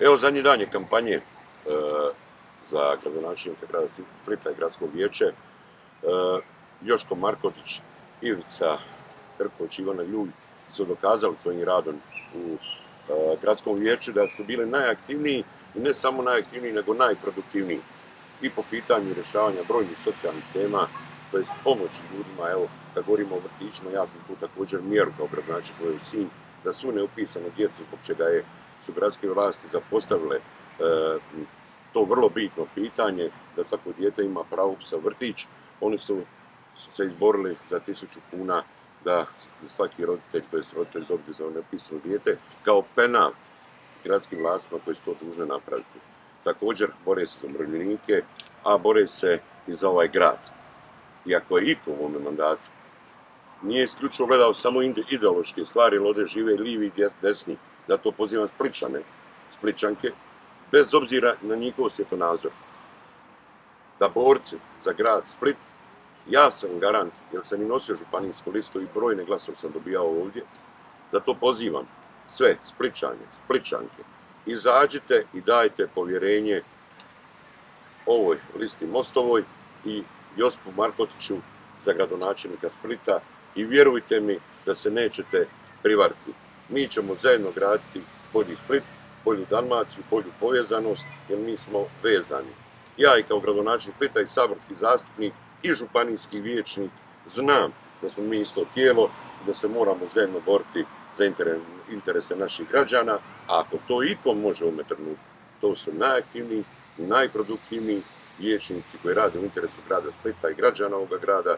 Evo zadnji dan je kampanje e, za gradonačelnika grada Splita i gradsko vijeće. E, Joško Markotić, Ivica Krković Ivana Ljulj su dokazali svojim radom u e, gradskom vijeću da su bili najaktivniji i ne samo najaktivniji nego najproduktivniji i po pitanju rješavanja brojnih socijalnih tema, to jest pomoći ljudima, evo, kad govorimo o vrtićima, ja sam tu također mjeru kao gradonačelnik u da su neupisane djecu, zbog čega je, su gradske vlasti zapostavile e, to vrlo bitno pitanje, da svako dijete ima pravo sa vrtić. Oni su, se izborili za tisuću kuna da svaki roditelj, to roditelj dobije za neupisano dijete, kao penal gradskim vlastima koji su to dužne napraviti. Također bore se za umirovljenike, a bore se i za ovaj grad. Iako je iko u ovome mandatu nije isključivo gledao samo ideološke stvari, jer ovdje žive livi i desni. Zato pozivam Spličane, Spličanke, bez obzira na njihov svjetonazor. Da borci za grad Split, ja sam garant, jer sam i nosio županijsku listu i brojne glasove sam dobijao ovdje, zato pozivam sve Spličanje, Spličanke, izađite i dajte povjerenje ovoj listi Mostovoj i Josipu Markotiću za gradonačelnika Splita i vjerujte mi da se nećete privariti. Mi ćemo zajedno graditi bolji Split, bolju Dalmaciju, bolju povezanost, jer mi smo vezani. Ja i kao gradonačelnik Splita i saborski zastupnik i županijski vijećnik znam da smo mi isto tijelo i da se moramo zajedno boriti za interese naših građana, a ako to ikom može u trenutku, to su najaktivniji, najproduktivniji vijećnici koji rade u interesu grada Splita i građana ovoga grada,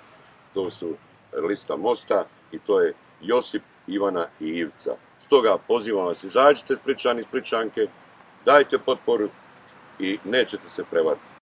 to su lista Mosta i to je Josip, Ivana i Ivca. Stoga pozivam vas, izađite Spličani, Spličanke, dajte potporu i nećete se prevariti.